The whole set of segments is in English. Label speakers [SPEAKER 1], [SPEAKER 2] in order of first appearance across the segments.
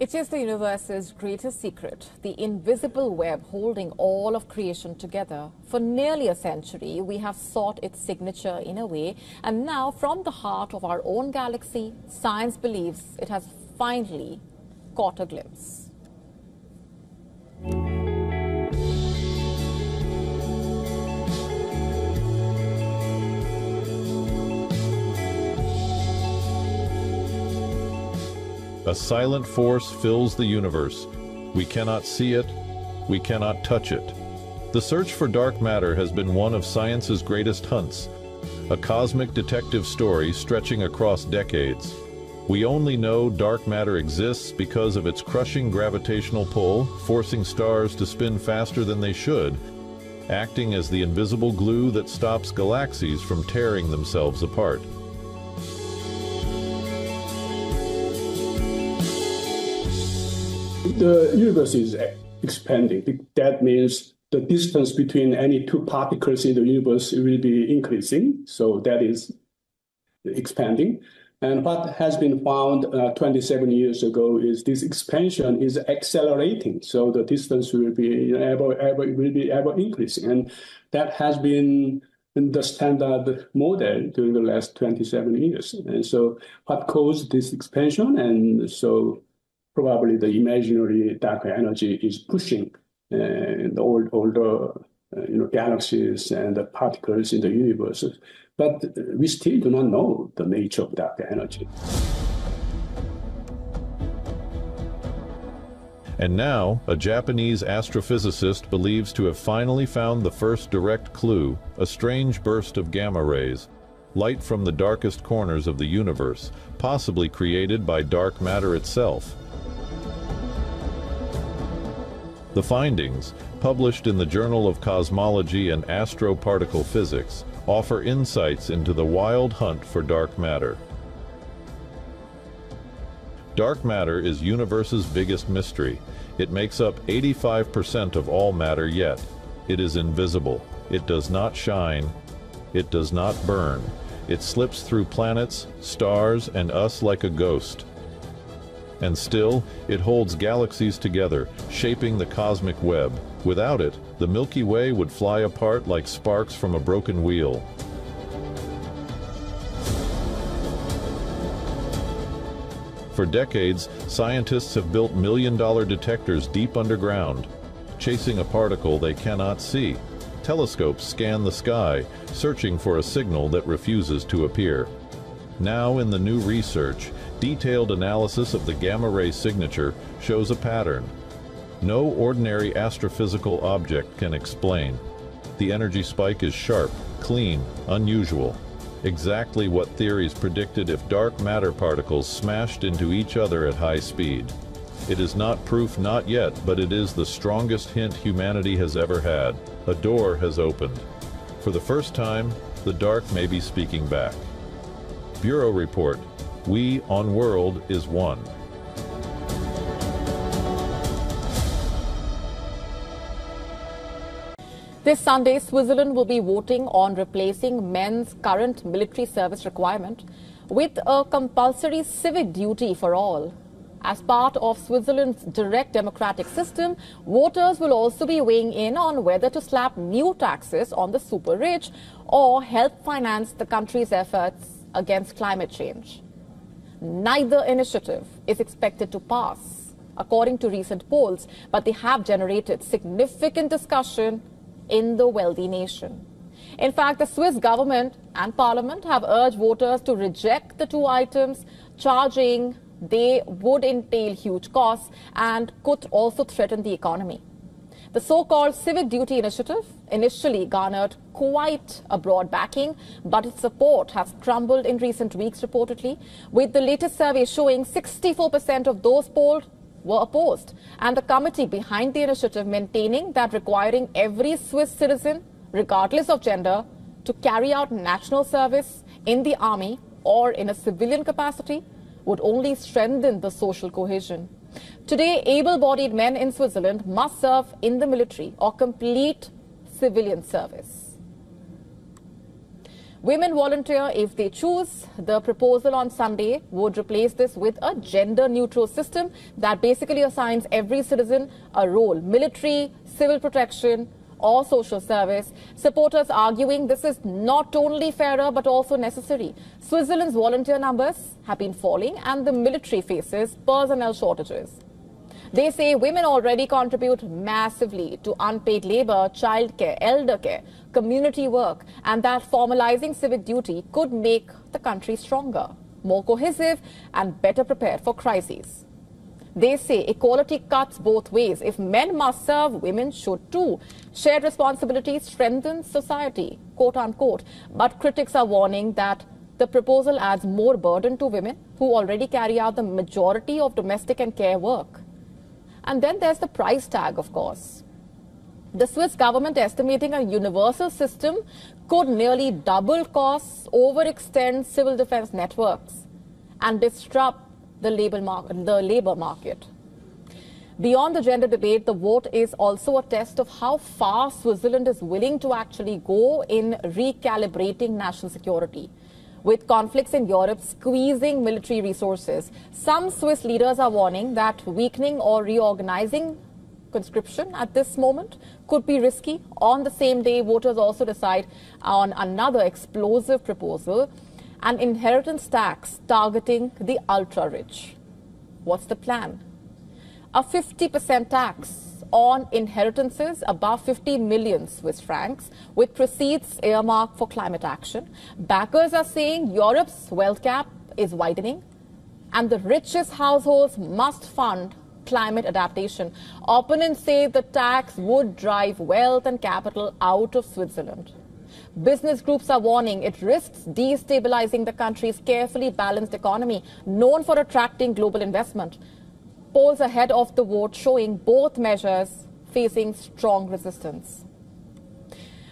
[SPEAKER 1] It is the universe's greatest secret, the invisible web holding all of creation together. For nearly a century, we have sought its signature in a way, and now, from the heart of our own galaxy, science believes it has finally caught a glimpse.
[SPEAKER 2] A silent force fills the universe. We cannot see it, we cannot touch it. The search for dark matter has been one of science's greatest hunts, a cosmic detective story stretching across decades. We only know dark matter exists because of its crushing gravitational pull, forcing stars to spin faster than they should, acting as the invisible glue that stops galaxies from tearing themselves apart.
[SPEAKER 3] The universe is expanding. That means the distance between any two particles in the universe will be increasing. So that is expanding. And what has been found uh, 27 years ago is this expansion is accelerating. So the distance will be ever, ever will be ever increasing, and that has been in the standard model during the last 27 years. And so what caused this expansion? And so probably the imaginary dark energy is pushing uh, the old, older uh, you know, galaxies and the particles in the universe. But we still do not know the nature of dark energy.
[SPEAKER 2] And now, a Japanese astrophysicist believes to have finally found the first direct clue, a strange burst of gamma rays, light from the darkest corners of the universe, possibly created by dark matter itself. The findings, published in the Journal of Cosmology and Astroparticle Physics, offer insights into the wild hunt for dark matter. Dark matter is universe's biggest mystery. It makes up 85% of all matter yet. It is invisible. It does not shine. It does not burn. It slips through planets, stars, and us like a ghost. And still, it holds galaxies together, shaping the cosmic web. Without it, the Milky Way would fly apart like sparks from a broken wheel. For decades, scientists have built million-dollar detectors deep underground, chasing a particle they cannot see. Telescopes scan the sky, searching for a signal that refuses to appear. Now in the new research, detailed analysis of the gamma-ray signature shows a pattern. No ordinary astrophysical object can explain. The energy spike is sharp, clean, unusual. Exactly what theories predicted if dark matter particles smashed into each other at high speed. It is not proof not yet, but it is the strongest hint humanity has ever had. A door has opened. For the first time, the dark may be speaking back. Bureau Report, WION World is One.
[SPEAKER 1] This Sunday, Switzerland will be voting on replacing men's current military service requirement with a compulsory civic duty for all. As part of Switzerland's direct democratic system, voters will also be weighing in on whether to slap new taxes on the super rich or help finance the country's efforts against climate change. Neither initiative is expected to pass, according to recent polls, but they have generated significant discussion in the wealthy nation. In fact, the Swiss government and parliament have urged voters to reject the two items, charging they would entail huge costs and could also threaten the economy. The so-called Civic Duty Initiative initially garnered quite a broad backing, but its support has crumbled in recent weeks, reportedly, with the latest survey showing 64% of those polled were opposed, and the committee behind the initiative maintaining that requiring every Swiss citizen, regardless of gender, to carry out national service in the army or in a civilian capacity would only strengthen the social cohesion. Today, able-bodied men in Switzerland must serve in the military or complete civilian service. Women volunteer if they choose. The proposal on Sunday would replace this with a gender neutral system that basically assigns every citizen a role military, civil protection, or social service. Supporters arguing this is not only fairer but also necessary. Switzerland's volunteer numbers have been falling and the military faces personnel shortages. They say women already contribute massively to unpaid labor, childcare, elder care, community work, and that formalizing civic duty could make the country stronger, more cohesive, and better prepared for crises. They say equality cuts both ways. If men must serve, women should too. Shared responsibility strengthens society, quote unquote. But critics are warning that the proposal adds more burden to women who already carry out the majority of domestic and care work. And then there's the price tag, of course. The Swiss government estimating a universal system could nearly double costs, overextend civil defense networks, and disrupt the labor, market, the labor market. Beyond the gender debate, the vote is also a test of how far Switzerland is willing to actually go in recalibrating national security. With conflicts in Europe squeezing military resources, some Swiss leaders are warning that weakening or reorganizing conscription at this moment could be risky. On the same day, voters also decide on another explosive proposal an inheritance tax targeting the ultra rich. What's the plan? A 50% tax on inheritances above 50 million Swiss francs with proceeds earmarked for climate action. Backers are saying Europe's wealth gap is widening and the richest households must fund climate adaptation. Opponents say the tax would drive wealth and capital out of Switzerland. Business groups are warning it risks destabilizing the country's carefully balanced economy, known for attracting global investment. Polls ahead of the vote showing both measures facing strong resistance.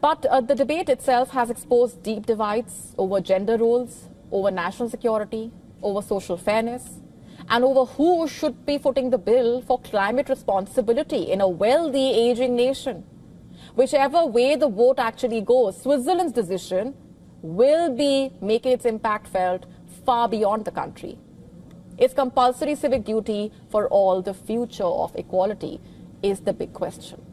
[SPEAKER 1] But uh, the debate itself has exposed deep divides over gender roles, over national security, over social fairness, and over who should be footing the bill for climate responsibility in a wealthy aging nation. Whichever way the vote actually goes, Switzerland's decision will be making its impact felt far beyond the country. Is compulsory civic duty for all the future of equality? Is the big question.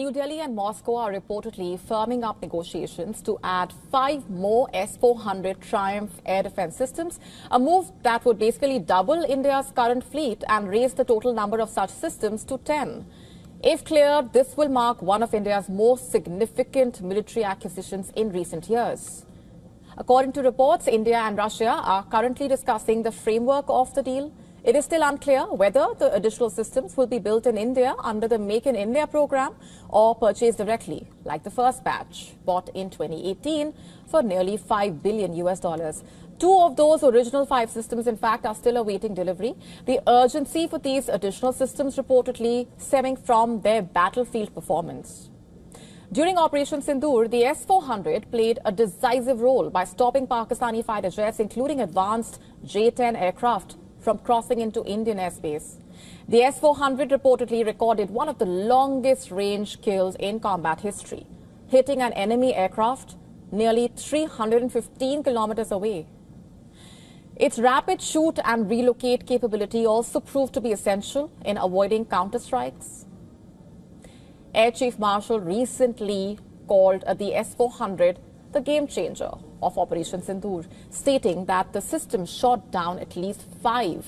[SPEAKER 1] New Delhi and Moscow are reportedly firming up negotiations to add five more S-400 Triumph air defense systems, a move that would basically double India's current fleet and raise the total number of such systems to 10. If cleared, this will mark one of India's most significant military acquisitions in recent years. According to reports, India and Russia are currently discussing the framework of the deal. It is still unclear whether the additional systems will be built in India under the Make in India program or purchased directly, like the first batch bought in 2018 for nearly 5 billion US dollars. Two of those original five systems, in fact, are still awaiting delivery. The urgency for these additional systems reportedly stemming from their battlefield performance. During Operation Sindoor, the S-400 played a decisive role by stopping Pakistani fighter jets, including advanced J-10 aircraft, from crossing into Indian airspace. The S-400 reportedly recorded one of the longest range kills in combat history, hitting an enemy aircraft nearly 315 kilometers away. Its rapid shoot and relocate capability also proved to be essential in avoiding counterstrikes. Air Chief Marshal recently called the S-400 the game changer of Operation Sindoor, stating that the system shot down at least five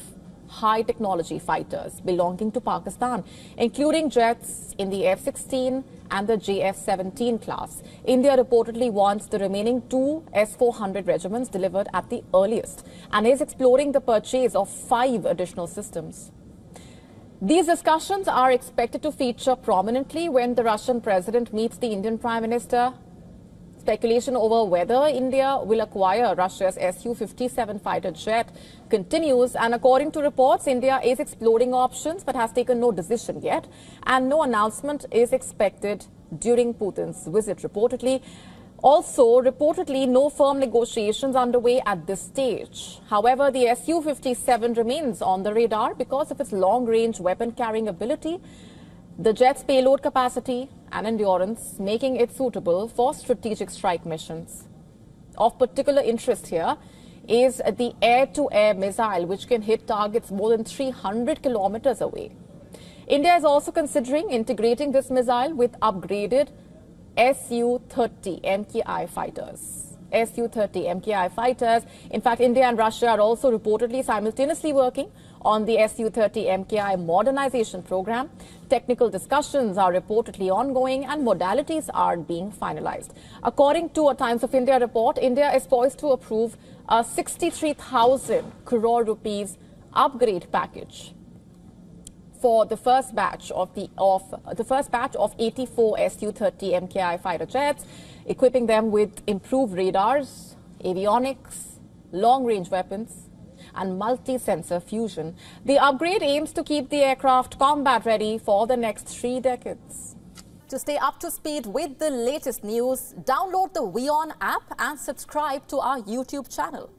[SPEAKER 1] high technology fighters belonging to Pakistan, including jets in the F 16 and the JF 17 class. India reportedly wants the remaining two S 400 regiments delivered at the earliest and is exploring the purchase of five additional systems. These discussions are expected to feature prominently when the Russian president meets the Indian Prime Minister Speculation over whether India will acquire Russia's Su-57 fighter jet continues and according to reports, India is exploring options but has taken no decision yet and no announcement is expected during Putin's visit reportedly. Also, reportedly, no firm negotiations underway at this stage. However, the Su-57 remains on the radar because of its long-range weapon-carrying ability, the jet's payload capacity and endurance, making it suitable for strategic strike missions. Of particular interest here is the air-to-air -air missile, which can hit targets more than 300 kilometers away. India is also considering integrating this missile with upgraded Su-30 MKI fighters. Su-30 MKI fighters. In fact, India and Russia are also reportedly simultaneously working on the Su-30 MKI modernization program. Technical discussions are reportedly ongoing and modalities are being finalized. According to a Times of India report, India is poised to approve a 63,000 crore rupees upgrade package for the first batch of the of the first batch of 84 Su-30 MKI fighter jets, equipping them with improved radars, avionics, long-range weapons, and multi-sensor fusion. The upgrade aims to keep the aircraft combat ready for the next three decades. To stay up to speed with the latest news, download the WION app and subscribe to our YouTube channel.